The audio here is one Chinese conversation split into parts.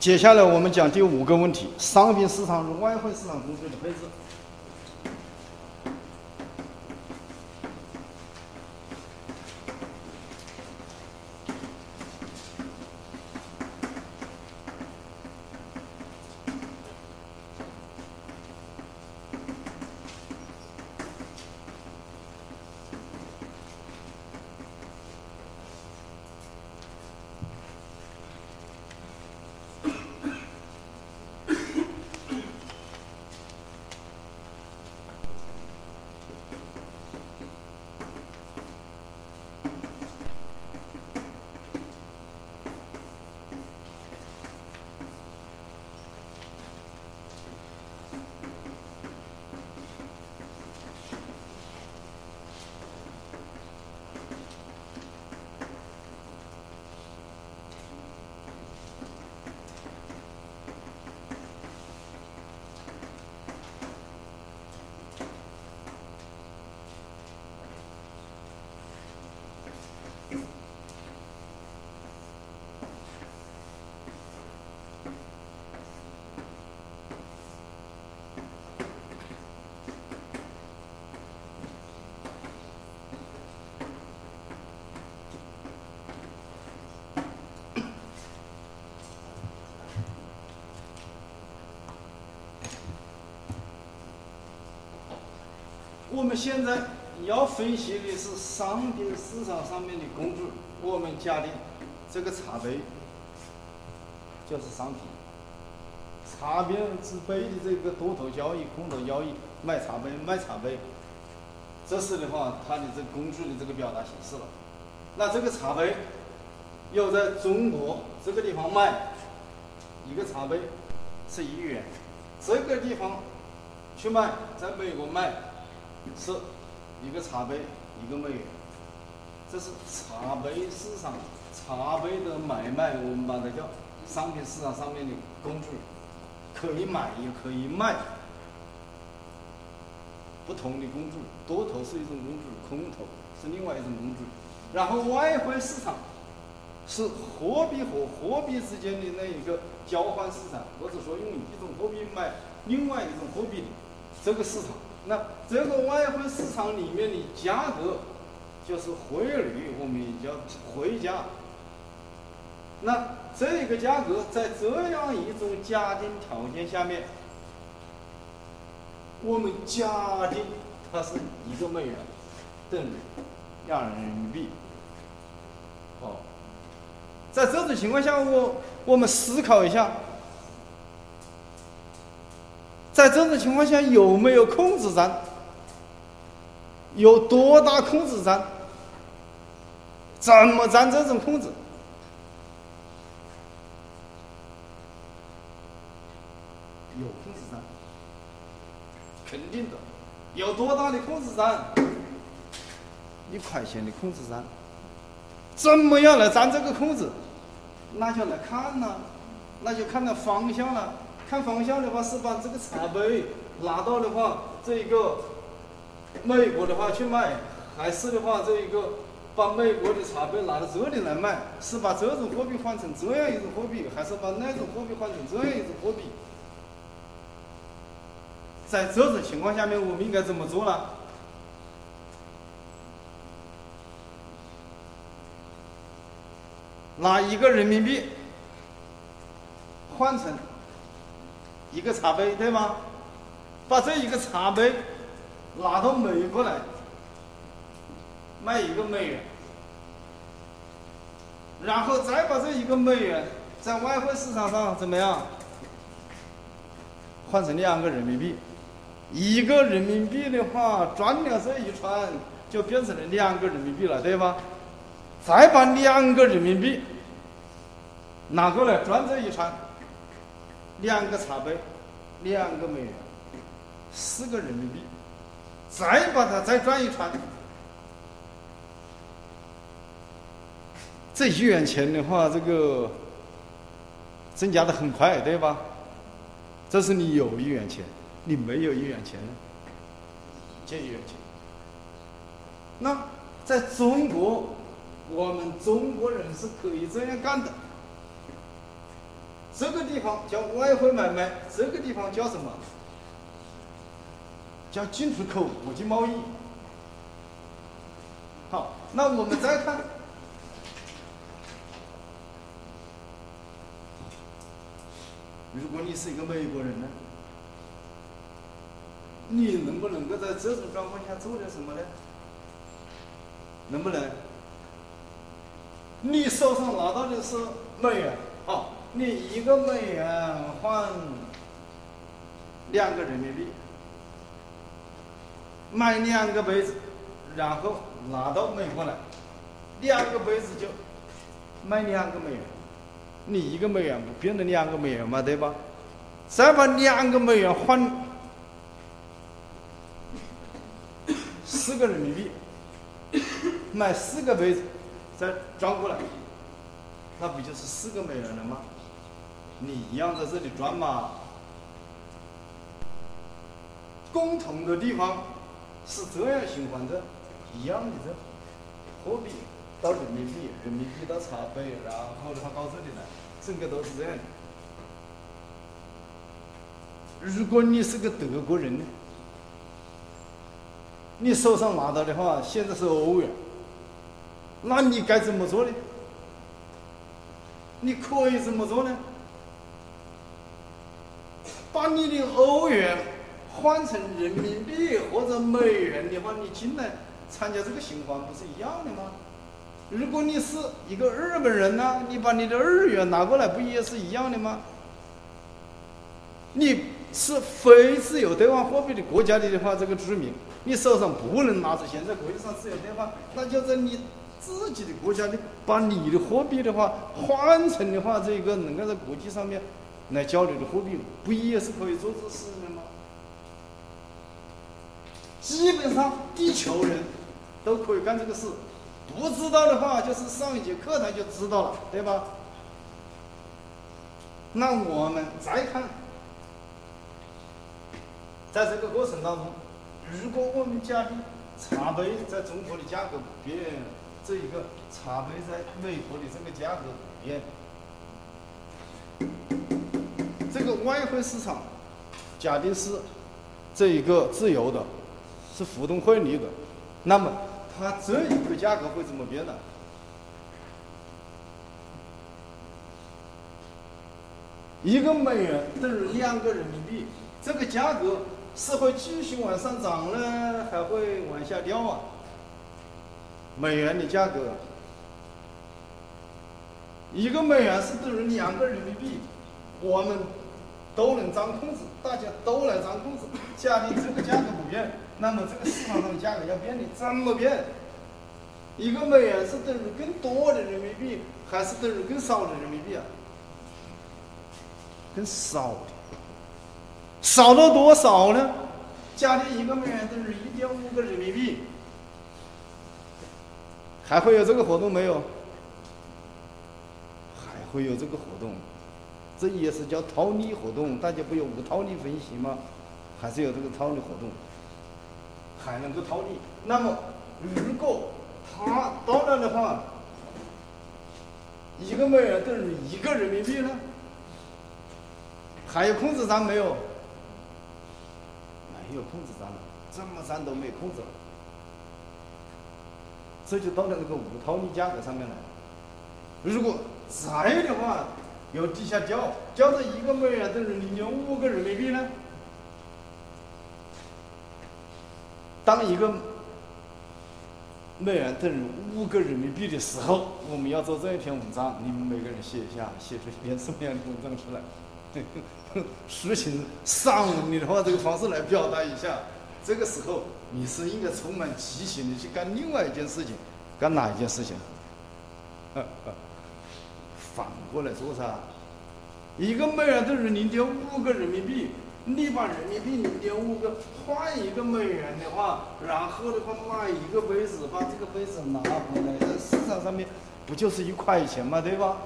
接下来我们讲第五个问题：商品市场与外汇市场工具的配置。我们现在要分析的是商品市场上面的工具。我们假定这个茶杯就是商品，茶边之杯的这个多头交易、空头交易，买茶杯、卖茶杯，这是的话它的这工具的这个表达形式了。那这个茶杯要在中国这个地方卖一个茶杯是一元，这个地方去卖，在美国卖。是一个茶杯一个美元，这是茶杯市场茶杯的买卖，我们把它叫商品市场上面的工具，可以买也可以卖，不同的工具，多头是一种工具，空头是另外一种工具。然后外汇市场是货币和货币之间的那一个交换市场，或者说用一种货币买另外一种货币的这个市场。那这个外汇市场里面的价格就是汇率，我们也叫汇价。那这个价格在这样一种假定条件下面，我们假定它是一个美元等于两人民币。好，在这种情况下，我我们思考一下。在这种情况下，有没有控制站？有多大控制站？怎么占这种控制？有控制站，肯定的。有多大的控制站？一块钱的控制站。怎么样来占这个控制？那就来看呐，那就看那方向了。看方向的话，是把这个茶杯拿到的话，这一个美国的话去卖，还是的话，这一个把美国的茶杯拿到这里来卖，是把这种货币换成这样一种货币，还是把那种货币换成这样一种货币？在这种情况下面，我们应该怎么做呢？拿一个人民币换成。一个茶杯对吗？把这一个茶杯拿到美国来卖一个美元，然后再把这一个美元在外汇市场上怎么样换成两个人民币？一个人民币的话转了这一串就变成了两个人民币了，对吧？再把两个人民币拿过来转这一串。两个茶杯，两个美元，四个人民币，再把它再转一圈，这一元钱的话，这个增加的很快，对吧？这是你有一元钱，你没有一元钱呢，借一元钱。那在中国，我们中国人是可以这样干的。这个地方叫外汇买卖，这个地方叫什么？叫进出口国际贸易。好，那我们再看，如果你是一个美国人呢，你能不能够在这种状况下做点什么呢？能不能？你手上拿到的是美元，好，你一个美元换两个人民币，买两个杯子，然后拿到美国来，两个杯子就卖两个美元，你一个美元不变成两个美元嘛，对吧？再把两个美元换四个人民币。买四个杯子，再转过来，那不就是四个美元了吗？你一样在这里转嘛。共同的地方是这样循环的，一样的这货币到人民币，人民币到茶杯，然后的话到这里来，整个都是这样的。如果你是个德国人呢？你手上拿到的话，现在是欧元，那你该怎么做呢？你可以怎么做呢？把你的欧元换成人民币或者美元的话，你进来参加这个循环不是一样的吗？如果你是一个日本人呢，你把你的日元拿过来，不也是一样的吗？你是非自由兑换货币的国家里的话，这个居民。你手上不能拿着现在国际上自由兑换，那就在你自己的国家里把你的货币的话换成的话，这个能够在国际上面来交流的货币，不也是可以做这事的吗？基本上地球人都可以干这个事，不知道的话就是上一节课他就知道了，对吧？那我们再看，在这个过程当中。如果我们假定茶杯在中国的价格不变，这一个茶杯在美国的这个价格不变，这个外汇市场假定是这一个自由的，是浮动汇率的，那么它这一个价格会怎么变呢？一个美元等于两个人民币，这个价格。是会继续往上涨呢，还会往下掉啊？美元的价格，一个美元是等于两个人民币，我们都能掌控制，大家都来掌控制。假定这个价格不变，那么这个市场上的价格要变的怎么变？一个美元是等于更多的人民币，还是等于更少的人民币啊？更少的。少了多少呢？假定一个美元等于一点五个人民币，还会有这个活动没有？还会有这个活动，这也是叫套利活动。大家不有无套利分析吗？还是有这个套利活动，还能够套利。那么，如果它到了的话，一个美元等于一个人民币呢？还有控制站没有？没有控制站了，怎么站都没控制，这就到了那个无套利价格上面来。如果在的话，由底下掉，掉到一个美元等于零点五个人民币呢？当一个美元等于五个人民币的时候，我们要做这一篇文章，你们每个人写一下，写出一篇什么样的文章出来？抒情散文的话，这个方式来表达一下。这个时候，你是应该充满激情的去干另外一件事情，干哪一件事情？反过来说噻，一个美元等于零点五个人民币，你把人民币零点五个换一个美元的话，然后的话买一个杯子，把这个杯子拿回来，在市场上面不就是一块钱嘛，对吧？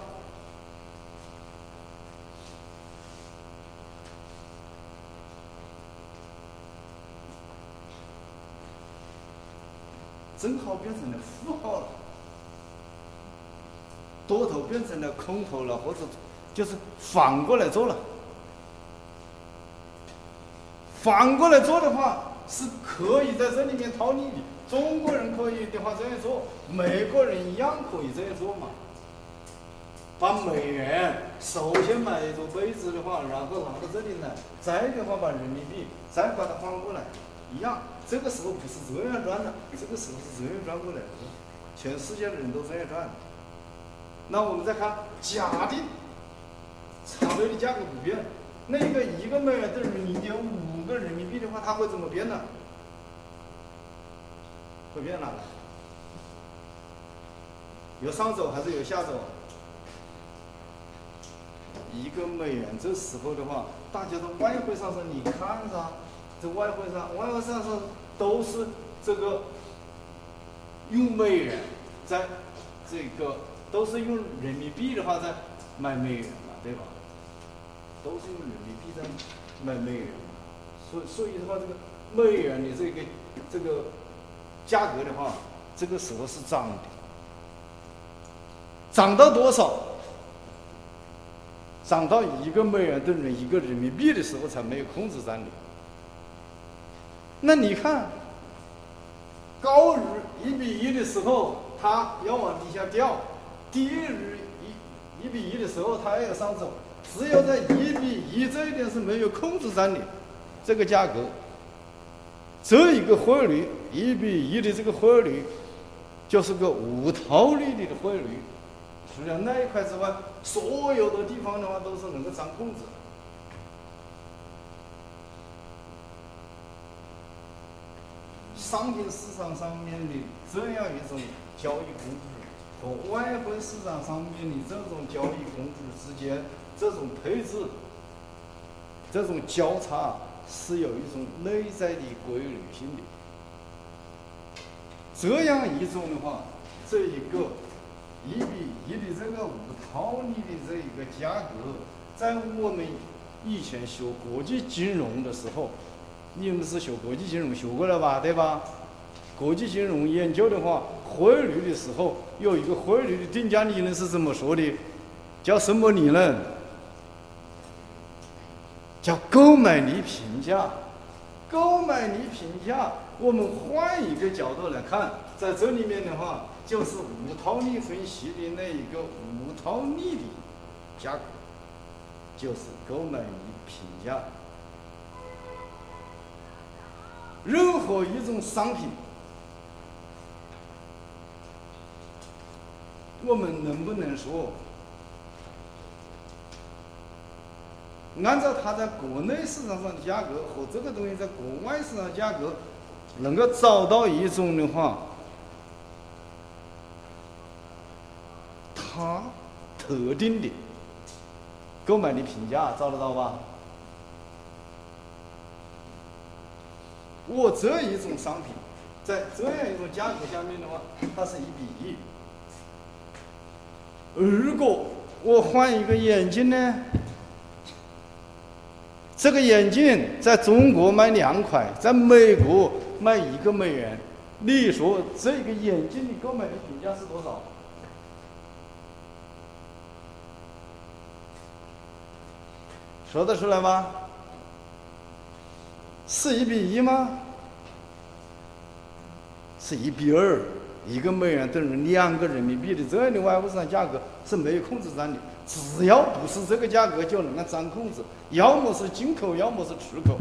正好变成了负号了，多头变成了空头了，或者就是反过来做了。反过来做的话，是可以在这里面套利的。中国人可以的话这样做，美国人一样可以这样做嘛。把美元首先买一座杯子的话，然后拿到这里来，再的话把人民币再把它换过来，一样。这个时候不是这样转的，这个时候是这样转过来的。全世界的人都这样转。那我们再看，假定茶杯的价格不变，那个一个美元等于零点五个人民币的话，它会怎么变呢？会变哪？有上走还是有下走？一个美元，这时候的话，大家的外汇上升，你看噻，这外汇上，外汇上升都是这个用美元，在这个都是用人民币的话在买美元嘛，对吧？都是用人民币在买美元嘛，所所以的话，这个美元的这个这个价格的话，这个时候是涨的，涨到多少？涨到一个美元等于一个人民币的时候才没有控制战略。那你看，高于一比一的时候，它要往底下掉；低于一一比一的时候，它要上走。只有在一比一这一点是没有控制战略，这个价格，这一个汇率一比一的这个汇率，就是个无套利的汇率。除了那一块之外，所有的地方的话都是能够掌控制。商品市场上面的这样一种交易工具和外汇市场上面的这种交易工具之间，这种配置、这种交叉是有一种内在的规律性的。这样一种的话，这一个。一比一的这个无套利的这一个价格，在我们以前学国际金融的时候，你们是学国际金融学过了吧？对吧？国际金融研究的话，汇率的时候有一个汇率的定价理论是怎么说的？叫什么理论？叫购买力评价。购买力评价，我们换一个角度来看，在这里面的话。就是无套利分析的那一个无套利的价格，就是购买力评价。任何一种商品，我们能不能说，按照它在国内市场上的价格和这个东西在国外市场价格，能够找到一种的话？它特定的购买的评价找得到吧？我这一种商品，在这样一种价格下面的话，它是一比一。如果我换一个眼镜呢？这个眼镜在中国卖两块，在美国卖一个美元，你说这个眼镜你购买的评价是多少？说得出来吗？是一比一吗？是一比二，一个美元等于两个人民币的这样的外汇市场价格是没有控制战的，只要不是这个价格就能够掌控制，要么是进口，要么是出口。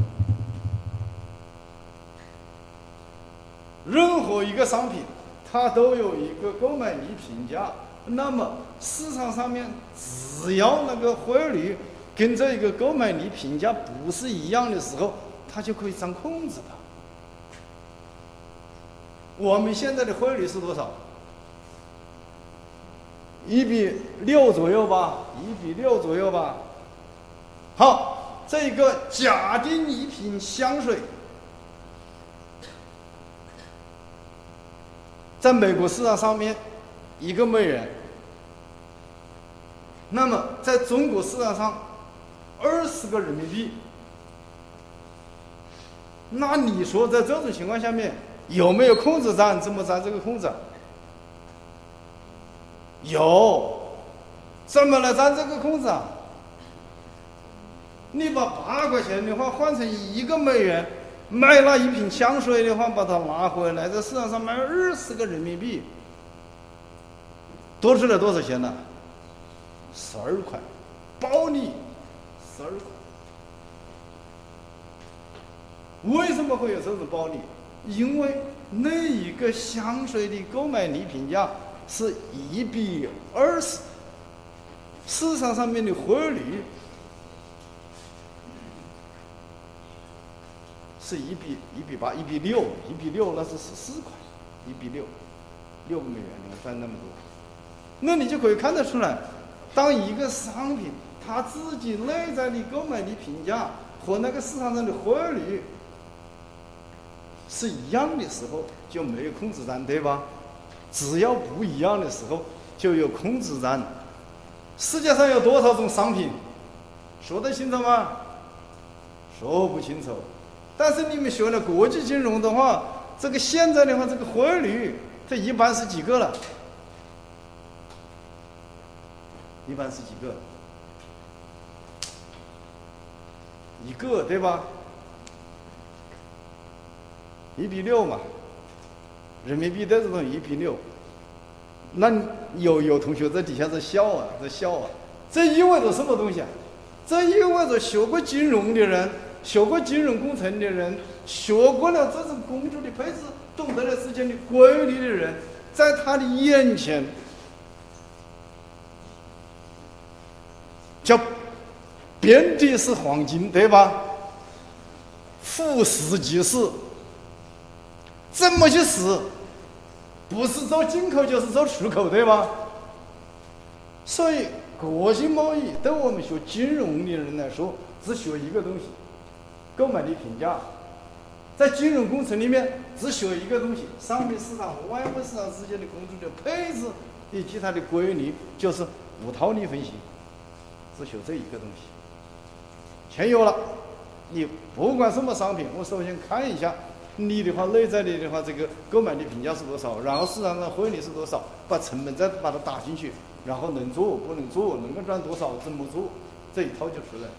任何一个商品，它都有一个购买力评价，那么市场上面只要那个汇率。跟这一个购买力评价不是一样的时候，它就可以掌控制的。我们现在的汇率是多少？一比六左右吧，一比六左右吧。好，这个假定一瓶香水，在美国市场上面一个美元，那么在中国市场上。二十个人民币，那你说在这种情况下面有没有控制战？怎么战这个控制？有，怎么来战这个控制啊？你把八块钱的话换成一个美元，买那一瓶香水的话，把它拿回来，在市场上卖二十个人民币，多出来多少钱呢？十二块，暴利十二块。为什么会有这种暴利？因为那一个香水的购买力评价是一比二十，市场上面的汇率是一比一比八，一比六，一比六那是十四块，一比六，六个美元，你看赚那么多，那你就可以看得出来，当一个商品它自己内在的购买力评价和那个市场上的汇率。是一样的时候就没有控制战，对吧？只要不一样的时候就有控制战。世界上有多少种商品？说得清楚吗？说不清楚。但是你们学了国际金融的话，这个现在的话，这个汇率它一般是几个了？一般是几个？一个，对吧？一比六嘛，人民币的这种一比六，那有有同学在底下在笑啊，在笑啊，这意味着什么东西啊？这意味着学过金融的人，学过金融工程的人，学过了这种工具的配置，懂得了之间的规律的人，在他的眼前，叫遍地是黄金，对吧？俯拾即是。怎么去死？不是做进口就是做出口，对吧？所以，国际贸易对我们学金融的人来说，只学一个东西：购买力评价。在金融工程里面，只学一个东西：商品市场和外汇市场之间的工具的配置以及它的规律，就是无套利分析。只学这一个东西。钱有了，你不管什么商品，我首先看一下。你的话，内在的的话，这个购买的评价是多少？然后市场上汇率是多少？把成本再把它打进去，然后能做不能做，能够赚多少？怎么做？这一套就出来。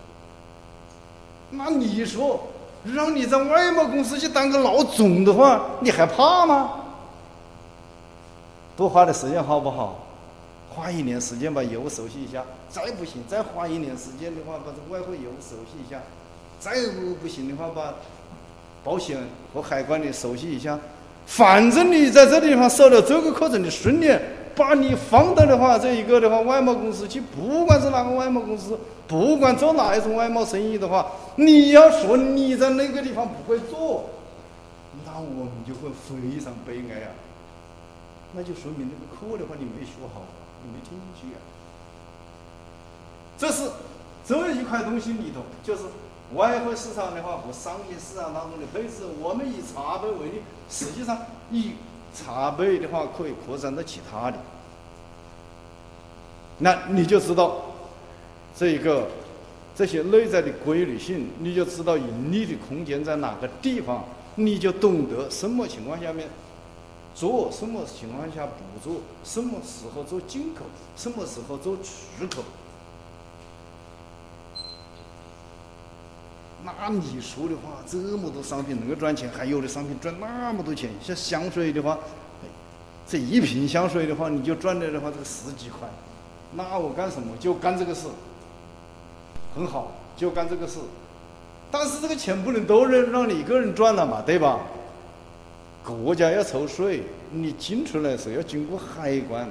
那你说，让你在外贸公司去当个老总的话，你还怕吗？多花点时间好不好？花一年时间把业务熟悉一下，再不行再花一年时间的话，把这外汇业务熟悉一下，再不不行的话把。保险和海关的熟悉一下，反正你在这地方受了这个课程的训练，把你放到的话，这一个的话，外贸公司去，不管是哪个外贸公司，不管做哪一种外贸生意的话，你要说你在那个地方不会做，那我们就会非常悲哀啊！那就说明那个课的话你没学好，你没听进去啊。这是这一块东西里头，就是。外汇市场的话和商品市场当中的配置，我们以茶杯为例，实际上以茶杯的话可以扩展到其他的，那你就知道这一个这些内在的规律性，你就知道盈利的空间在哪个地方，你就懂得什么情况下面做，什么情况下不做，什么时候做进口，什么时候做出口。那你说的话，这么多商品能够赚钱，还有的商品赚那么多钱，像香水的话，这一瓶香水的话，你就赚了的话，这个十几块，那我干什么？就干这个事，很好，就干这个事。但是这个钱不能都让让你一个人赚了嘛，对吧？国家要抽税，你进出来的时候要经过海关，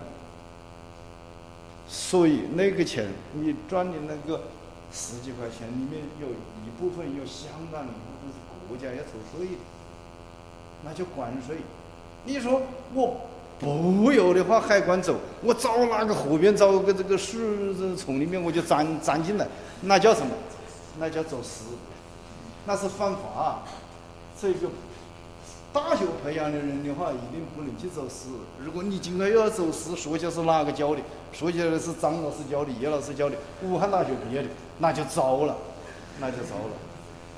所以那个钱你赚的那个。十几块钱里面有一部分有相当一部分是国家要抽税的，那就关税。你说我不由的话，海关走，我找那个河边找个这个树丛里面，我就钻钻进来，那叫什么？那叫走私，那是犯法。这个大学培养的人的话，一定不能去走私。如果你今后又要走私，说起来是哪个教的？说起来是张老师教的，叶老师教的，武汉大学毕业的。那就糟了，那就糟了。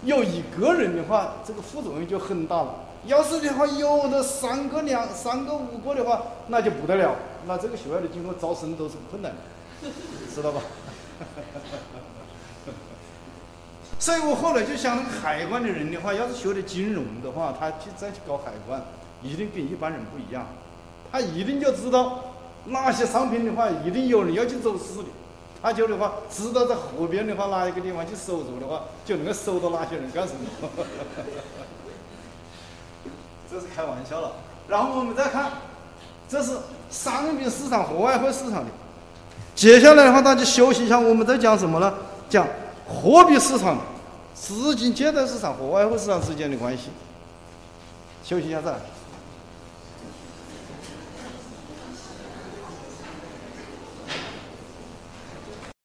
有一个人的话，这个副作用就很大了。要是的话，有的三个、两三个、五个的话，那就不得了。那这个学校的今后招生都是困难的，知道吧？所以我后来就想，海关的人的话，要是学的金融的话，他去再去搞海关，一定跟一般人不一样。他一定就知道哪些商品的话，一定有人要去走私的。他就的话，知道在河边的话，哪一个地方去收着的话，就能够收到哪些人干什么。这是开玩笑了。然后我们再看，这是商品市场和外汇市场的。接下来的话，大家休息一下，我们在讲什么呢？讲货币市场、资金借贷市场和外汇市场之间的关系。休息一下子。